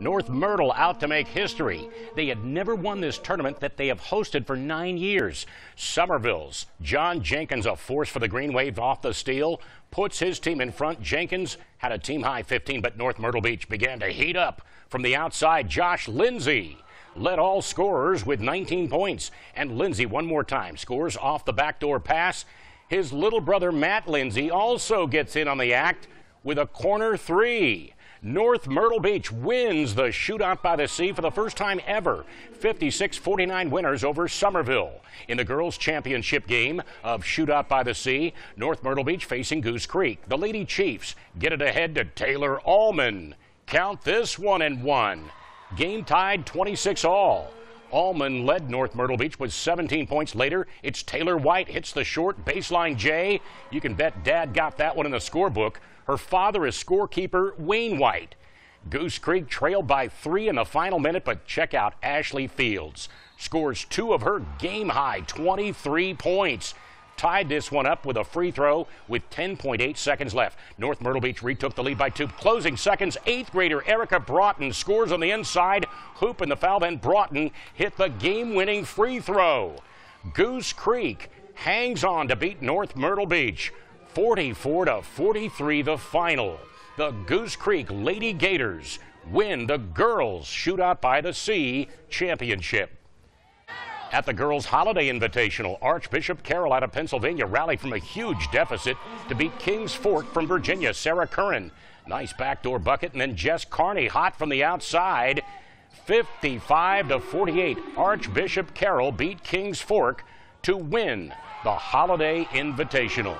North Myrtle out to make history. They had never won this tournament that they have hosted for nine years. Summerville's John Jenkins, a force for the Green Wave off the steal, puts his team in front. Jenkins had a team high 15, but North Myrtle Beach began to heat up. From the outside, Josh Lindsay led all scorers with 19 points. And Lindsay, one more time, scores off the backdoor pass. His little brother, Matt Lindsay, also gets in on the act with a corner three. North Myrtle Beach wins the shootout by the sea for the first time ever. 56-49 winners over Summerville. In the girls' championship game of shootout by the sea, North Myrtle Beach facing Goose Creek. The Lady Chiefs get it ahead to Taylor Allman. Count this one and one. Game tied 26 all. Allman led North Myrtle Beach with 17 points later. It's Taylor White hits the short baseline J. You can bet Dad got that one in the scorebook. Her father is scorekeeper Wayne White. Goose Creek trailed by three in the final minute, but check out Ashley Fields. Scores two of her game high 23 points. Tied this one up with a free throw with 10.8 seconds left. North Myrtle Beach retook the lead by two. Closing seconds, eighth grader Erica Broughton scores on the inside. Hoop in the foul, then Broughton hit the game winning free throw. Goose Creek hangs on to beat North Myrtle Beach. 44 to 43 the final. The Goose Creek Lady Gators win the girls shootout by the sea championship. At the girls' holiday invitational, Archbishop Carroll out of Pennsylvania rallied from a huge deficit to beat Kings Fork from Virginia. Sarah Curran, nice backdoor bucket, and then Jess Carney hot from the outside. 55 to 48. Archbishop Carroll beat Kings Fork to win the holiday invitational.